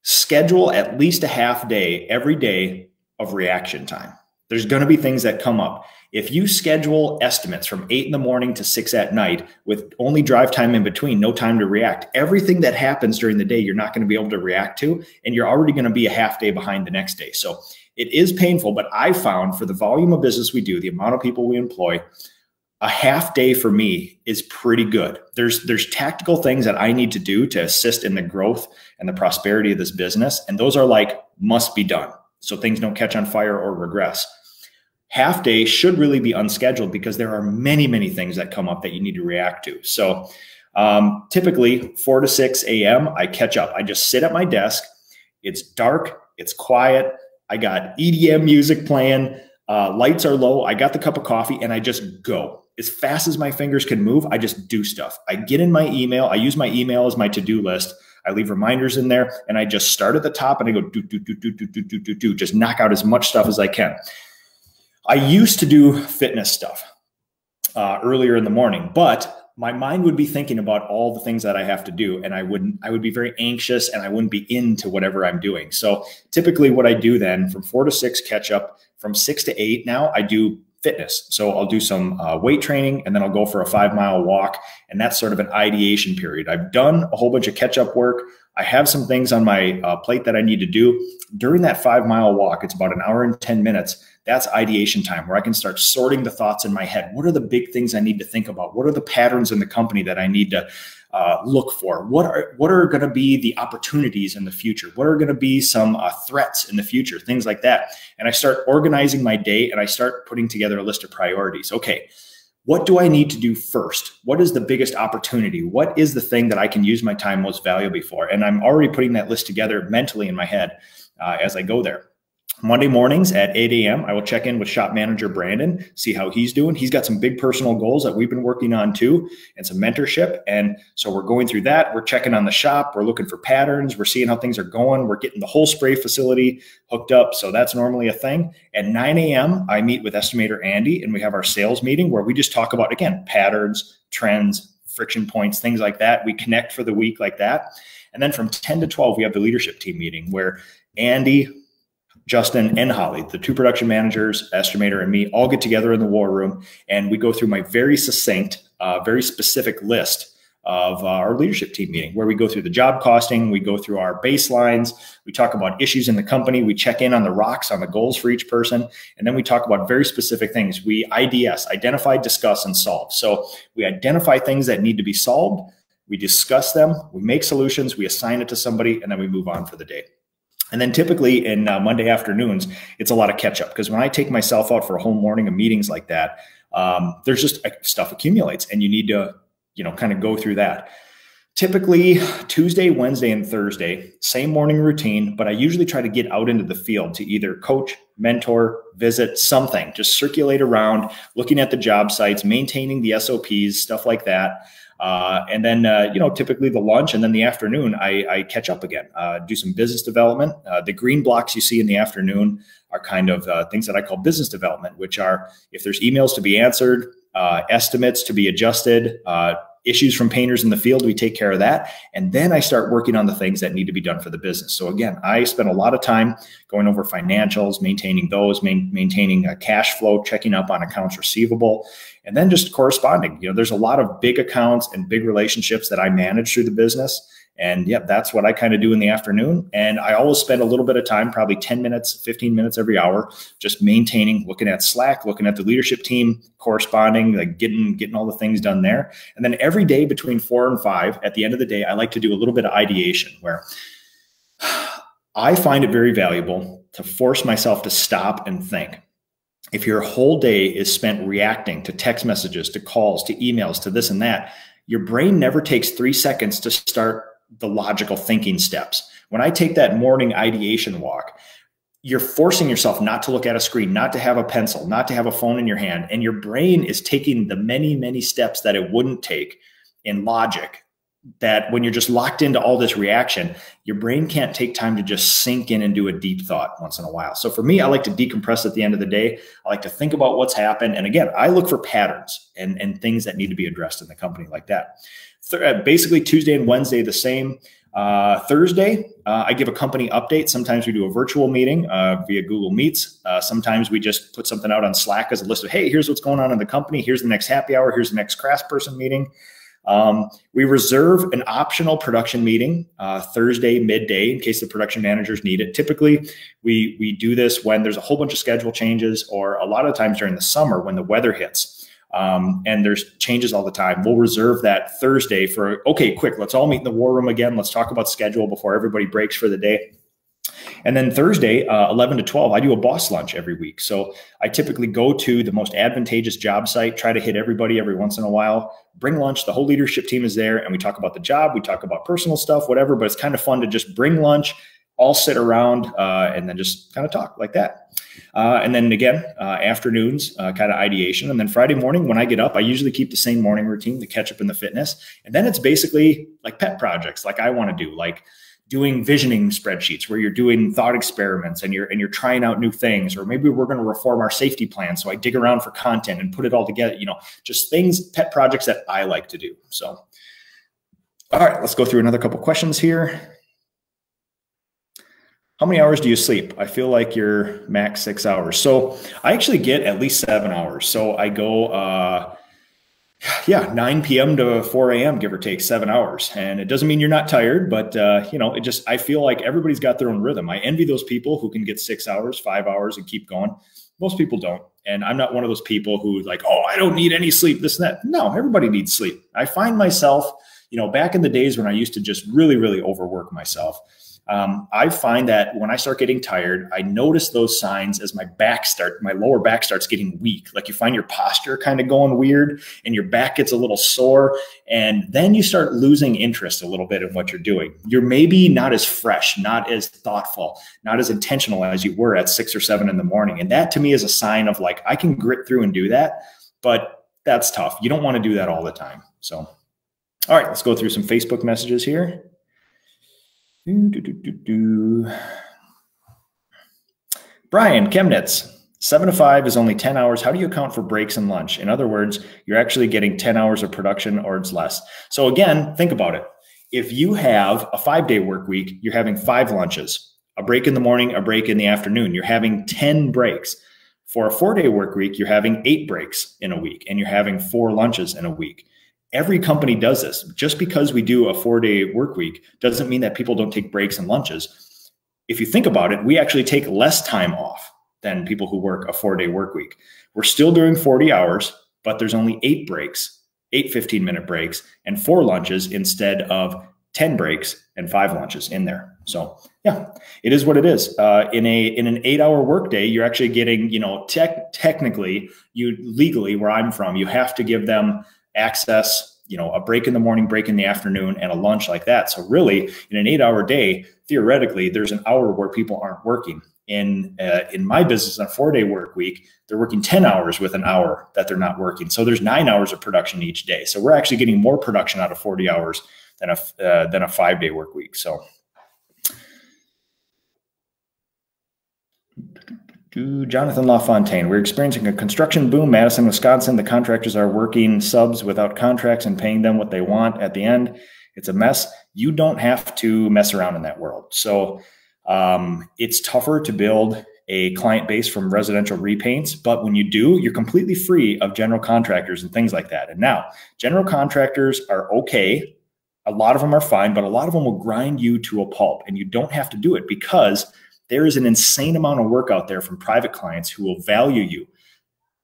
schedule at least a half day every day of reaction time. There's going to be things that come up. If you schedule estimates from eight in the morning to six at night with only drive time in between, no time to react, everything that happens during the day, you're not going to be able to react to, and you're already going to be a half day behind the next day. So it is painful, but I found for the volume of business we do, the amount of people we employ, a half day for me is pretty good. There's there's tactical things that I need to do to assist in the growth and the prosperity of this business, and those are like must be done so things don't catch on fire or regress half day should really be unscheduled because there are many, many things that come up that you need to react to. So um, typically 4 to 6 a.m., I catch up. I just sit at my desk. It's dark, it's quiet. I got EDM music playing, uh, lights are low. I got the cup of coffee and I just go as fast as my fingers can move. I just do stuff. I get in my email. I use my email as my to do list. I leave reminders in there and I just start at the top and I go do, do, do, do, do, do, do, do, do, just knock out as much stuff as I can. I used to do fitness stuff uh, earlier in the morning, but my mind would be thinking about all the things that I have to do and I wouldn't I would be very anxious and I wouldn't be into whatever I'm doing. So typically what I do then from 4 to 6 catch up from 6 to 8 now I do fitness. So I'll do some uh, weight training and then I'll go for a 5 mile walk and that's sort of an ideation period. I've done a whole bunch of catch up work. I have some things on my uh, plate that I need to do. During that 5 mile walk, it's about an hour and 10 minutes that's ideation time where I can start sorting the thoughts in my head. What are the big things I need to think about? What are the patterns in the company that I need to uh, look for? What are what are going to be the opportunities in the future? What are going to be some uh, threats in the future? Things like that. And I start organizing my day and I start putting together a list of priorities. Okay. What do I need to do first? What is the biggest opportunity? What is the thing that I can use my time most valuably for? And I'm already putting that list together mentally in my head uh, as I go there. Monday mornings at 8 a.m., I will check in with shop manager Brandon, see how he's doing. He's got some big personal goals that we've been working on too, and some mentorship. And so we're going through that. We're checking on the shop. We're looking for patterns. We're seeing how things are going. We're getting the whole spray facility hooked up. So that's normally a thing. At 9 a.m., I meet with estimator Andy, and we have our sales meeting where we just talk about, again, patterns, trends, friction points, things like that. We connect for the week like that. And then from 10 to 12, we have the leadership team meeting where Andy, Justin and Holly, the two production managers, estimator, and me, all get together in the war room and we go through my very succinct, uh, very specific list of uh, our leadership team meeting where we go through the job costing, we go through our baselines, we talk about issues in the company, we check in on the rocks, on the goals for each person, and then we talk about very specific things. We IDS, identify, discuss, and solve. So we identify things that need to be solved, we discuss them, we make solutions, we assign it to somebody, and then we move on for the day. And then typically in uh, Monday afternoons, it's a lot of catch up because when I take myself out for a whole morning of meetings like that, um, there's just uh, stuff accumulates and you need to, you know, kind of go through that. Typically Tuesday, Wednesday, and Thursday, same morning routine, but I usually try to get out into the field to either coach, mentor, visit something, just circulate around, looking at the job sites, maintaining the SOPs, stuff like that. Uh, and then, uh, you know, typically the lunch and then the afternoon, I, I catch up again, uh, do some business development. Uh, the green blocks you see in the afternoon are kind of uh, things that I call business development, which are if there's emails to be answered, uh, estimates to be adjusted, issues from painters in the field, we take care of that. And then I start working on the things that need to be done for the business. So again, I spend a lot of time going over financials, maintaining those, main, maintaining a cash flow, checking up on accounts receivable, and then just corresponding. You know, there's a lot of big accounts and big relationships that I manage through the business. And yeah, that's what I kind of do in the afternoon. And I always spend a little bit of time, probably 10 minutes, 15 minutes every hour, just maintaining, looking at Slack, looking at the leadership team, corresponding, like getting getting all the things done there. And then every day between four and five, at the end of the day, I like to do a little bit of ideation where I find it very valuable to force myself to stop and think. If your whole day is spent reacting to text messages, to calls, to emails, to this and that, your brain never takes three seconds to start the logical thinking steps. When I take that morning ideation walk, you're forcing yourself not to look at a screen, not to have a pencil, not to have a phone in your hand. And your brain is taking the many, many steps that it wouldn't take in logic. That when you're just locked into all this reaction, your brain can't take time to just sink in and do a deep thought once in a while. So for me, I like to decompress at the end of the day. I like to think about what's happened. And again, I look for patterns and, and things that need to be addressed in the company like that. Uh, basically Tuesday and Wednesday the same. Uh, Thursday, uh, I give a company update. Sometimes we do a virtual meeting uh, via Google Meets. Uh, sometimes we just put something out on Slack as a list of, hey, here's what's going on in the company. Here's the next happy hour. Here's the next craftsperson meeting. Um, we reserve an optional production meeting uh, Thursday midday in case the production managers need it. Typically, we we do this when there's a whole bunch of schedule changes, or a lot of times during the summer when the weather hits um, and there's changes all the time. We'll reserve that Thursday for okay, quick, let's all meet in the war room again. Let's talk about schedule before everybody breaks for the day. And then Thursday, uh, 11 to 12, I do a boss lunch every week. So I typically go to the most advantageous job site, try to hit everybody every once in a while, bring lunch. The whole leadership team is there, and we talk about the job, we talk about personal stuff, whatever. But it's kind of fun to just bring lunch, all sit around, uh, and then just kind of talk like that. Uh, and then again, uh, afternoons, uh, kind of ideation. And then Friday morning, when I get up, I usually keep the same morning routine, the catch up and the fitness. And then it's basically like pet projects, like I want to do, like doing visioning spreadsheets where you're doing thought experiments and you're and you're trying out new things or maybe we're going to reform our safety plan so i dig around for content and put it all together you know just things pet projects that i like to do so. All right let's go through another couple questions here. How many hours do you sleep? I feel like you're max six hours. So i actually get at least seven hours. So i go uh yeah, 9 p.m. to 4 a.m., give or take seven hours. And it doesn't mean you're not tired, but, uh, you know, it just, I feel like everybody's got their own rhythm. I envy those people who can get six hours, five hours and keep going. Most people don't. And I'm not one of those people who like, oh, I don't need any sleep, this and that. No, everybody needs sleep. I find myself, you know, back in the days when I used to just really, really overwork myself, um, I find that when I start getting tired, I notice those signs as my back start, my lower back starts getting weak. Like you find your posture kind of going weird and your back gets a little sore. And then you start losing interest a little bit in what you're doing. You're maybe not as fresh, not as thoughtful, not as intentional as you were at six or seven in the morning. And that to me is a sign of like, I can grit through and do that, but that's tough. You don't want to do that all the time. So, all right, let's go through some Facebook messages here. Do, do, do, do, Brian Chemnitz, seven to five is only 10 hours. How do you account for breaks and lunch? In other words, you're actually getting 10 hours of production or it's less. So again, think about it. If you have a five day work week, you're having five lunches, a break in the morning, a break in the afternoon. You're having 10 breaks. For a four day work week, you're having eight breaks in a week and you're having four lunches in a week every company does this. Just because we do a four day work week doesn't mean that people don't take breaks and lunches. If you think about it, we actually take less time off than people who work a four day work week. We're still doing 40 hours, but there's only eight breaks, eight 15 minute breaks, and four lunches instead of 10 breaks and five lunches in there. So yeah, it is what it is. Uh, in a in an eight hour workday, you're actually getting you know tech technically you legally where I'm from, you have to give them access, you know, a break in the morning, break in the afternoon, and a lunch like that. So really, in an eight-hour day, theoretically, there's an hour where people aren't working. In uh, in my business, on a four-day work week, they're working ten hours with an hour that they're not working. So there's nine hours of production each day. So we're actually getting more production out of 40 hours than a uh, than a five-day work week. So. To Jonathan LaFontaine. We're experiencing a construction boom, Madison, Wisconsin. The contractors are working subs without contracts and paying them what they want at the end. It's a mess. You don't have to mess around in that world. So um, it's tougher to build a client base from residential repaints, but when you do, you're completely free of general contractors and things like that. And now, general contractors are okay. A lot of them are fine, but a lot of them will grind you to a pulp, and you don't have to do it because there is an insane amount of work out there from private clients who will value you.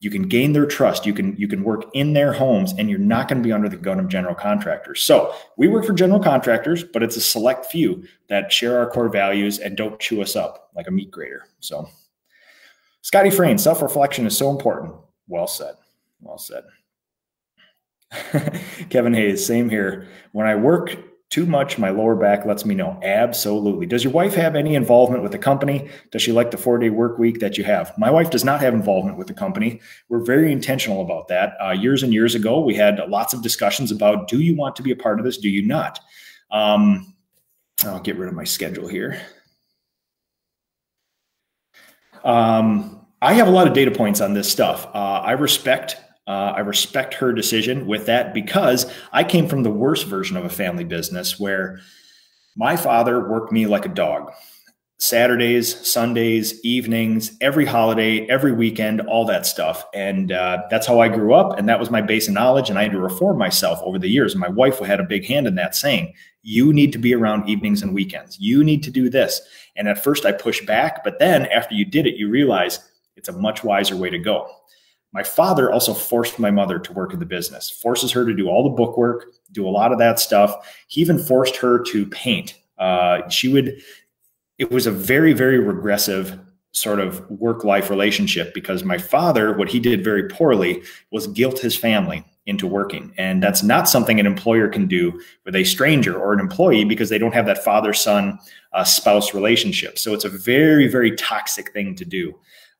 You can gain their trust. You can you can work in their homes, and you're not going to be under the gun of general contractors. So we work for general contractors, but it's a select few that share our core values and don't chew us up like a meat grater. So, Scotty Frayne, self reflection is so important. Well said. Well said. Kevin Hayes, same here. When I work too much, my lower back lets me know. Absolutely. Does your wife have any involvement with the company? Does she like the four day work week that you have? My wife does not have involvement with the company. We're very intentional about that. Uh, years and years ago, we had lots of discussions about do you want to be a part of this? Do you not? Um, I'll get rid of my schedule here. Um, I have a lot of data points on this stuff. Uh, I respect uh, I respect her decision with that because I came from the worst version of a family business where my father worked me like a dog. Saturdays, Sundays, evenings, every holiday, every weekend, all that stuff. And uh, that's how I grew up. And that was my base of knowledge. And I had to reform myself over the years. And my wife had a big hand in that, saying, You need to be around evenings and weekends. You need to do this. And at first I pushed back. But then after you did it, you realize it's a much wiser way to go. My father also forced my mother to work in the business, forces her to do all the bookwork, do a lot of that stuff. He even forced her to paint. Uh, she would, it was a very, very regressive sort of work life relationship because my father, what he did very poorly was guilt his family into working. And that's not something an employer can do with a stranger or an employee because they don't have that father son uh, spouse relationship. So it's a very, very toxic thing to do.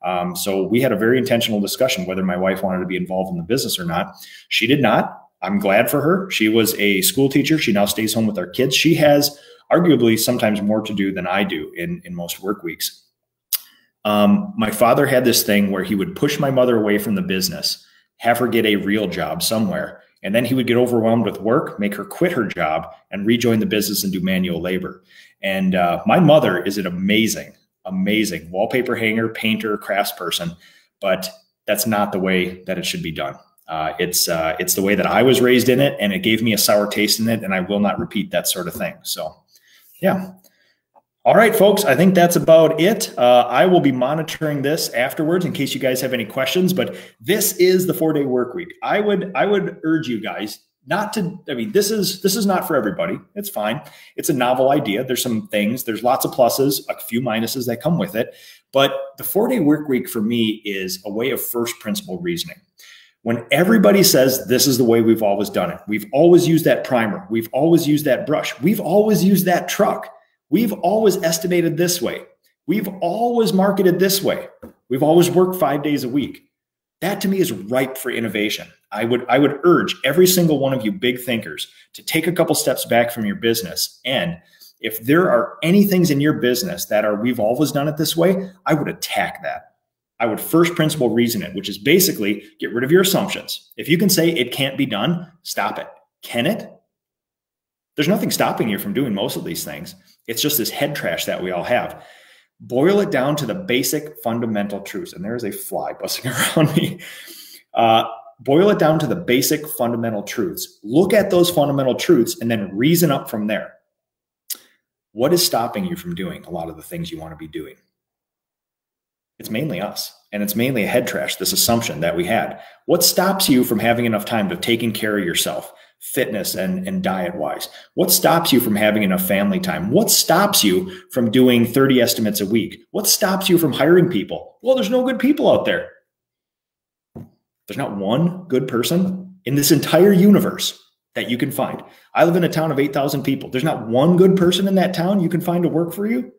Um, so we had a very intentional discussion whether my wife wanted to be involved in the business or not. She did not. I'm glad for her. She was a school teacher. She now stays home with our kids. She has arguably sometimes more to do than I do in, in most work weeks. Um, my father had this thing where he would push my mother away from the business, have her get a real job somewhere, and then he would get overwhelmed with work, make her quit her job, and rejoin the business and do manual labor. And uh, my mother is an amazing, amazing wallpaper hanger, painter, craftsperson, but that's not the way that it should be done. Uh, it's uh, it's the way that I was raised in it, and it gave me a sour taste in it, and I will not repeat that sort of thing. So, yeah. All right, folks, I think that's about it. Uh, I will be monitoring this afterwards in case you guys have any questions. But this is the four-day work week. I would I would urge you guys not to. I mean, this is this is not for everybody. It's fine. It's a novel idea. There's some things. There's lots of pluses, a few minuses that come with it. But the four-day work week for me is a way of first principle reasoning when everybody says this is the way we've always done it, we've always used that primer, we've always used that brush, we've always used that truck, we've always estimated this way, we've always marketed this way, we've always worked five days a week. That to me is ripe for innovation. I would I would urge every single one of you big thinkers to take a couple steps back from your business and if there are any things in your business that are we've always done it this way, I would attack that. I would first principle reason it, which is basically get rid of your assumptions. If you can say it can't be done, stop it. Can it? There's nothing stopping you from doing most of these things. It's just this head trash that we all have. Boil it down to the basic fundamental truths. And there's a fly buzzing around me. Uh, boil it down to the basic fundamental truths. Look at those fundamental truths and then reason up from there. What is stopping you from doing a lot of the things you want to be doing? It's mainly us. And it's mainly a head trash, this assumption that we had. What stops you from having enough time to taking care of yourself, fitness and, and diet wise? What stops you from having enough family time? What stops you from doing 30 estimates a week? What stops you from hiring people? Well, there's no good people out there. There's not one good person in this entire universe that you can find. I live in a town of 8,000 people. There's not one good person in that town you can find to work for you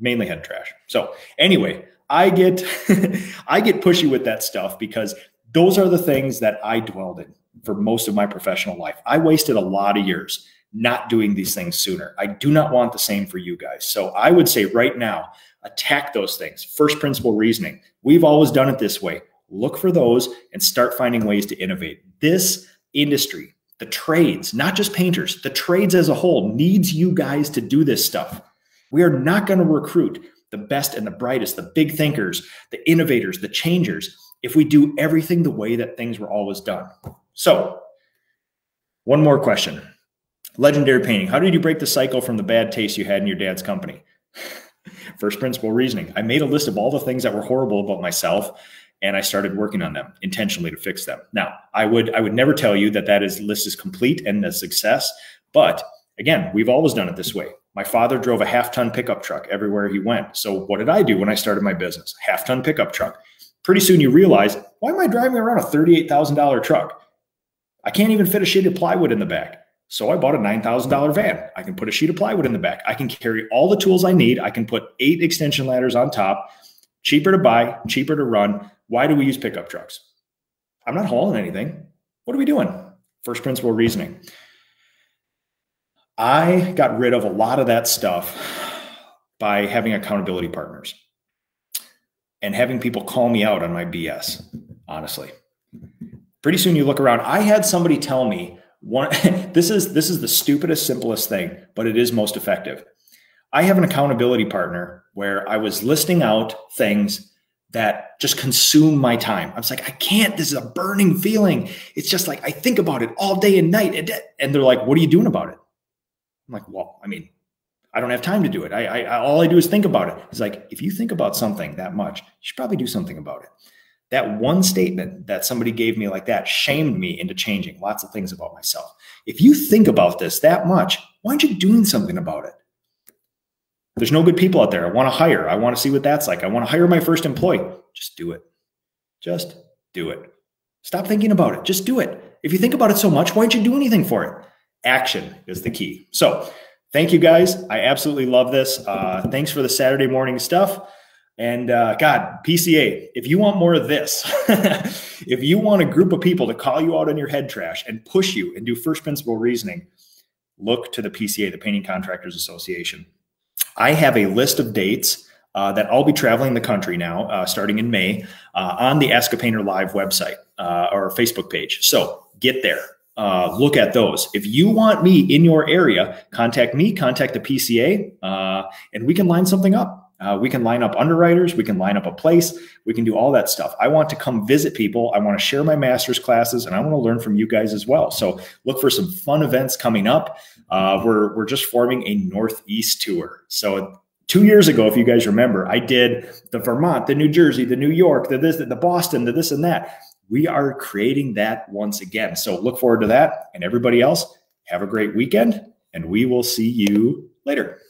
mainly head trash. So anyway, I get I get pushy with that stuff because those are the things that I dwelled in for most of my professional life. I wasted a lot of years not doing these things sooner. I do not want the same for you guys. So I would say right now, attack those things. First principle reasoning. We've always done it this way. Look for those and start finding ways to innovate. This industry, the trades, not just painters, the trades as a whole needs you guys to do this stuff. We are not going to recruit the best and the brightest, the big thinkers, the innovators, the changers, if we do everything the way that things were always done. So, one more question Legendary painting. How did you break the cycle from the bad taste you had in your dad's company? First principle reasoning. I made a list of all the things that were horrible about myself and I started working on them intentionally to fix them. Now, I would I would never tell you that that is list is complete and a success, but again, we've always done it this way. My father drove a half ton pickup truck everywhere he went. So what did I do when I started my business? Half ton pickup truck. Pretty soon you realize, why am I driving around a $38,000 truck? I can't even fit a sheet of plywood in the back. So I bought a $9,000 van. I can put a sheet of plywood in the back. I can carry all the tools I need. I can put eight extension ladders on top. Cheaper to buy, cheaper to run. Why do we use pickup trucks? I'm not hauling anything. What are we doing? First principle reasoning. I got rid of a lot of that stuff by having accountability partners and having people call me out on my BS, honestly. Pretty soon you look around. I had somebody tell me one this is this is the stupidest simplest thing, but it is most effective. I have an accountability partner where I was listing out things that just consume my time. I was like, I can't. This is a burning feeling. It's just like I think about it all day and night. And they're like, What are you doing about it? I'm like, well, I mean, I don't have time to do it. I, I all I do is think about it. He's like, if you think about something that much, you should probably do something about it. That one statement that somebody gave me like that shamed me into changing lots of things about myself. If you think about this that much, why aren't you doing something about it? There's no good people out there. I want to hire. I want to see what that's like. I want to hire my first employee. Just do it. Just do it. Stop thinking about it. Just do it. If you think about it so much, why don't you do anything for it? action is the key. So thank you guys. I absolutely love this. Uh, thanks for the Saturday morning stuff. And uh, God, PCA, if you want more of this, if you want a group of people to call you out on your head trash and push you and do first principle reasoning, look to the PCA, the Painting Contractors Association. I have a list of dates uh, that I'll be traveling the country now, uh, starting in May, uh, on the Ask a Painter Live website uh, or Facebook page. So get there. Uh, look at those. If you want me in your area, contact me, contact the PCA, and we can line something up. Uh, we can line up underwriters. We can line up a place. We can do all that stuff. I want to come visit people. I want to share my master's classes, and I want to learn from you guys as well. So look for some fun events coming up. Uh, we're we're just forming a Northeast tour. So two years ago, if you guys remember, I did the Vermont, the New Jersey, the New York, the this, the Boston, the this and that. We are creating that once again. So look forward to that. And everybody else, have a great weekend, and we will see you later.